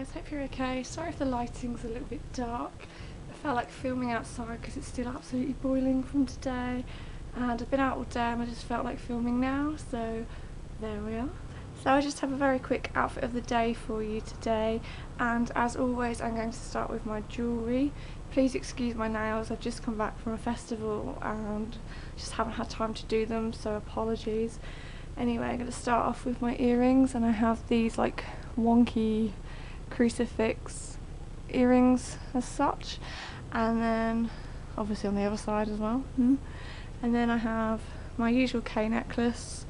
guys, hope you're okay. Sorry if the lighting's a little bit dark. I felt like filming outside because it's still absolutely boiling from today and I've been out all day and I just felt like filming now so there we are. So I just have a very quick outfit of the day for you today and as always I'm going to start with my jewellery. Please excuse my nails, I've just come back from a festival and just haven't had time to do them so apologies. Anyway I'm going to start off with my earrings and I have these like wonky crucifix earrings as such and then obviously on the other side as well. Mm. and then I have my usual K necklace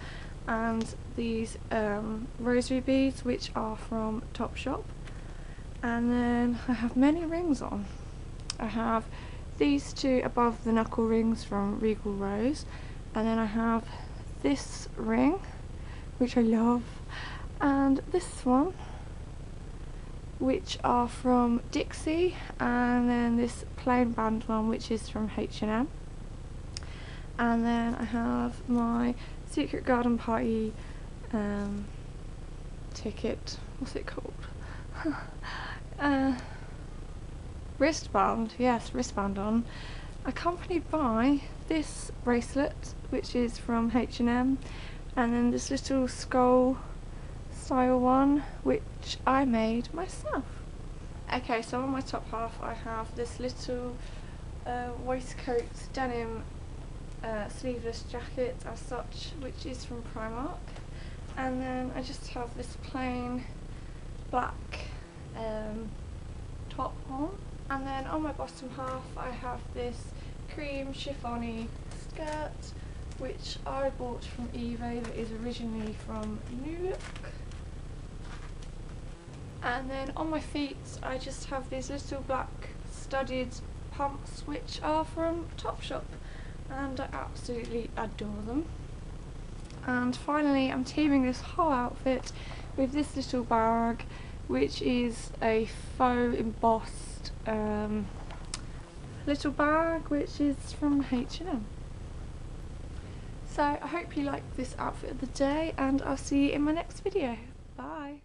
and these um, rosary beads which are from Topshop. And then I have many rings on. I have these two above the knuckle rings from Regal Rose and then I have this ring which I love and this one which are from Dixi and then this plain band one which is from H&M and then I have my Secret Garden Party um, ticket, what's it called? uh, wristband, yes, wristband on, accompanied by this bracelet which is from H&M and then this little skull style one which I made myself. Okay so on my top half I have this little uh, waistcoat denim uh, sleeveless jacket as such which is from Primark. And then I just have this plain black um, top on. And then on my bottom half I have this cream chiffony skirt which I bought from eBay that is originally from New Look and then on my feet I just have these little black studded pumps which are from Topshop and I absolutely adore them and finally I'm teaming this whole outfit with this little bag which is a faux embossed um, little bag which is from H&M so I hope you like this outfit of the day and I'll see you in my next video. Bye!